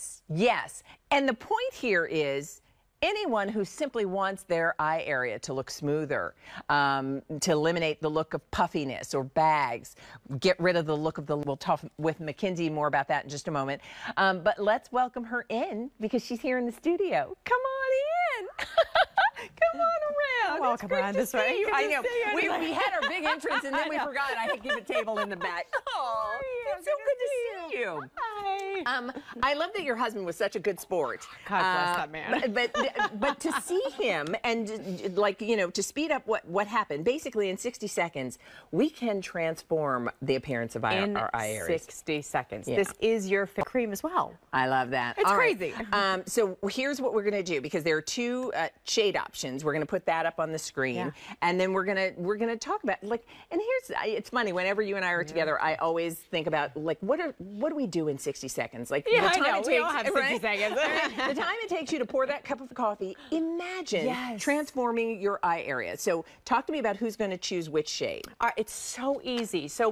appearance. Yes. And the point here is anyone who simply wants their eye area to look smoother, um, to eliminate the look of puffiness or bags, get rid of the look of the, we'll talk with Mackenzie more about that in just a moment. Um, but let's welcome her in because she's here in the studio. Come on in. Come on around. Welcome around this way. You. I know. We, we had our big entrance and then we forgot I had to give a table in the back. Oh, it's so good to see you. Hi. Um, I love that your husband was such a good sport. God bless Uh, that man. But, but but to see him and like you know to speed up what what happened basically in 60 seconds we can transform the appearance of our, In our eye areas. 60 seconds. Yeah. This is your cream as well. I love that. It's All right. crazy. Um, so here's what we're going to do because there are two uh, shade options. We're going to put that up on the screen, Yeah. and then we're going to we're going to talk about like. And here's it's funny whenever you and I are together, I always think about like what are what do we do in 60 seconds? Like Yeah, the I time know. it We takes all have 60 seconds. the time it takes you to pour that cup of coffee. Imagine Yes. transforming your eye area. So talk to me about who's going to choose which shade. Uh, it's so easy. So